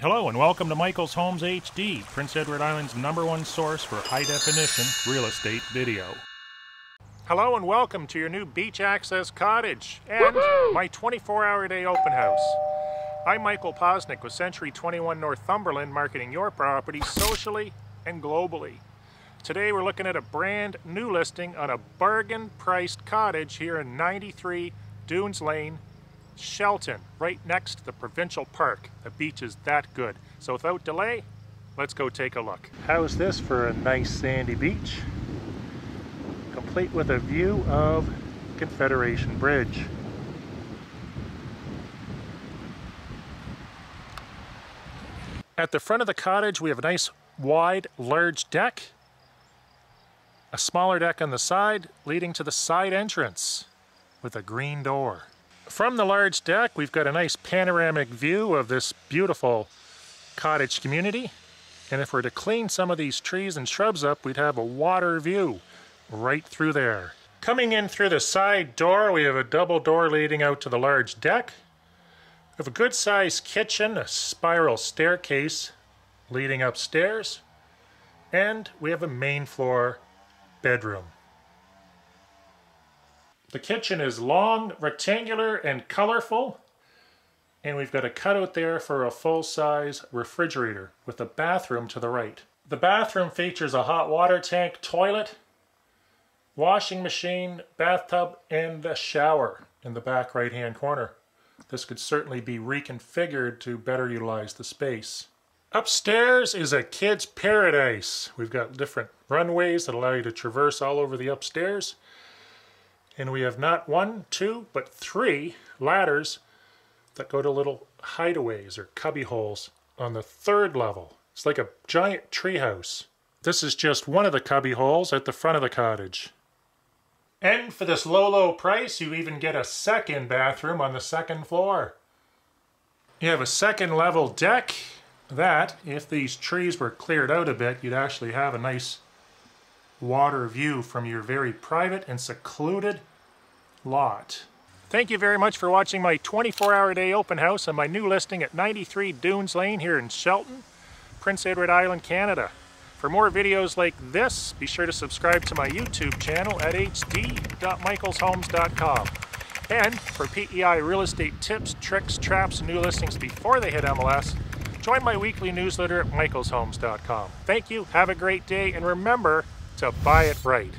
Hello and welcome to Michael's Homes HD, Prince Edward Island's number one source for high definition real estate video. Hello and welcome to your new beach access cottage and my 24 hour day open house. I'm Michael Poczynek with Century 21 Northumberland marketing your property socially and globally. Today we're looking at a brand new listing on a bargain priced cottage here in 93 Dunes Lane, Chelton, right next to the provincial park. The beach is that good. So without delay, let's go take a look. How's this for a nice sandy beach? Complete with a view of Confederation Bridge. At the front of the cottage, we have a nice wide, large deck. A smaller deck on the side, leading to the side entrance with a green door. From the large deck, we've got a nice panoramic view of this beautiful cottage community. And if we're to clean some of these trees and shrubs up, we'd have a water view right through there. Coming in through the side door, we have a double door leading out to the large deck. We have a good sized kitchen, a spiral staircase leading upstairs, and we have a main floor bedroom. The kitchen is long, rectangular, and colorful. And we've got a cutout there for a full-size refrigerator with a bathroom to the right. The bathroom features a hot water tank, toilet, washing machine, bathtub, and a shower in the back right-hand corner. This could certainly be reconfigured to better utilize the space. Upstairs is a kid's paradise. We've got different runways that allow you to traverse all over the upstairs. And we have not one, two, but three ladders that go to little hideaways or cubby holes on the third level. It's like a giant treehouse. This is just one of the cubby holes at the front of the cottage. And for this low, low price, you even get a second bathroom on the second floor. You have a second level deck that, if these trees were cleared out a bit, you'd actually have a nice water view from your very private and secluded lot. Thank you very much for watching my 24-hour day open house on my new listing at 93 Dunes Lane here in Chelton, Prince Edward Island, Canada. For more videos like this, be sure to subscribe to my YouTube channel at hd.michaelshomes.com. And for PEI real estate tips, tricks, traps, and new listings before they hit MLS, join my weekly newsletter at michaelshomes.com. Thank you, have a great day, and remember to buy it right.